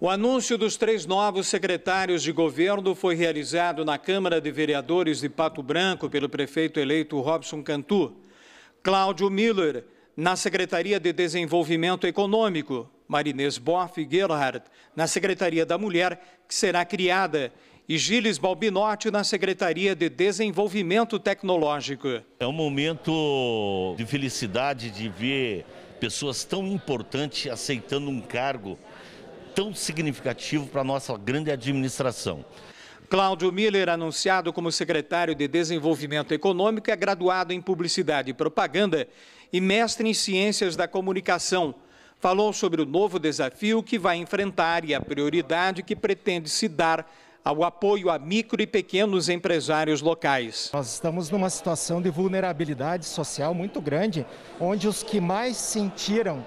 O anúncio dos três novos secretários de governo foi realizado na Câmara de Vereadores de Pato Branco pelo prefeito eleito Robson Cantu. Cláudio Miller, na Secretaria de Desenvolvimento Econômico, Marinês Boff Gerhard, na Secretaria da Mulher, que será criada, e Gilles Balbinotti na Secretaria de Desenvolvimento Tecnológico. É um momento de felicidade de ver pessoas tão importantes aceitando um cargo tão significativo para a nossa grande administração. Cláudio Miller, anunciado como secretário de Desenvolvimento Econômico, é graduado em Publicidade e Propaganda e mestre em Ciências da Comunicação. Falou sobre o novo desafio que vai enfrentar e a prioridade que pretende se dar ao apoio a micro e pequenos empresários locais. Nós estamos numa situação de vulnerabilidade social muito grande, onde os que mais sentiram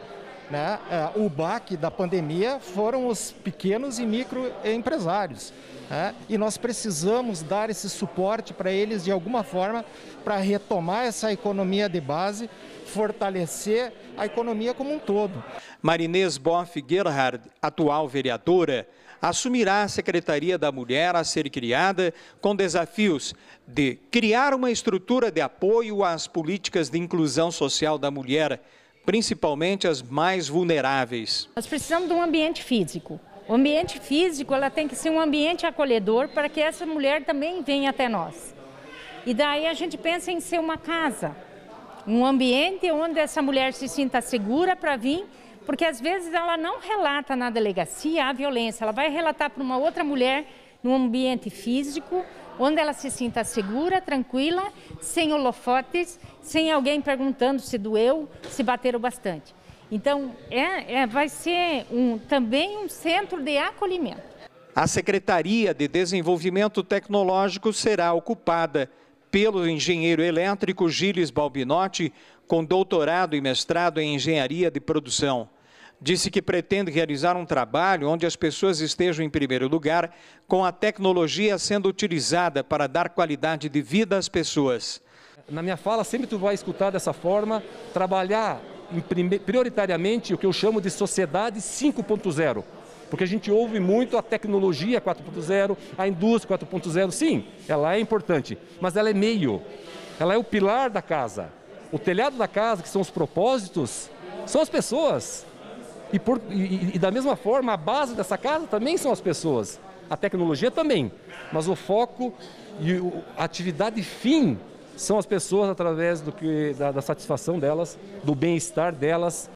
né, é, o baque da pandemia foram os pequenos e microempresários. Né, e nós precisamos dar esse suporte para eles de alguma forma para retomar essa economia de base, fortalecer a economia como um todo. Marinês Boff Gerhard, atual vereadora, assumirá a Secretaria da Mulher a ser criada com desafios de criar uma estrutura de apoio às políticas de inclusão social da mulher, principalmente as mais vulneráveis. Nós precisamos de um ambiente físico. O ambiente físico ela tem que ser um ambiente acolhedor para que essa mulher também venha até nós. E daí a gente pensa em ser uma casa, um ambiente onde essa mulher se sinta segura para vir, porque às vezes ela não relata na delegacia a violência, ela vai relatar para uma outra mulher num ambiente físico, onde ela se sinta segura, tranquila, sem holofotes, sem alguém perguntando se doeu, se bateram bastante. Então, é, é, vai ser um, também um centro de acolhimento. A Secretaria de Desenvolvimento Tecnológico será ocupada pelo engenheiro elétrico Gilles Balbinotti, com doutorado e mestrado em engenharia de produção disse que pretende realizar um trabalho onde as pessoas estejam em primeiro lugar, com a tecnologia sendo utilizada para dar qualidade de vida às pessoas. Na minha fala, sempre tu vai escutar dessa forma, trabalhar prioritariamente o que eu chamo de sociedade 5.0. Porque a gente ouve muito a tecnologia 4.0, a indústria 4.0. Sim, ela é importante, mas ela é meio. Ela é o pilar da casa. O telhado da casa, que são os propósitos, são as pessoas. E, por, e, e, da mesma forma, a base dessa casa também são as pessoas. A tecnologia também. Mas o foco e a atividade fim são as pessoas através do que, da, da satisfação delas, do bem-estar delas,